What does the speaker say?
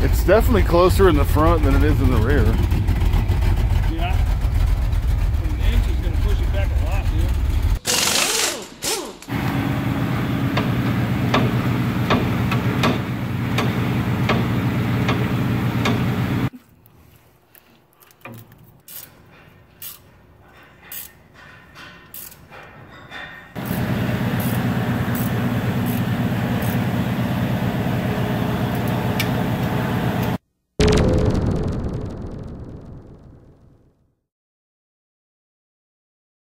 It's definitely closer in the front than it is in the rear.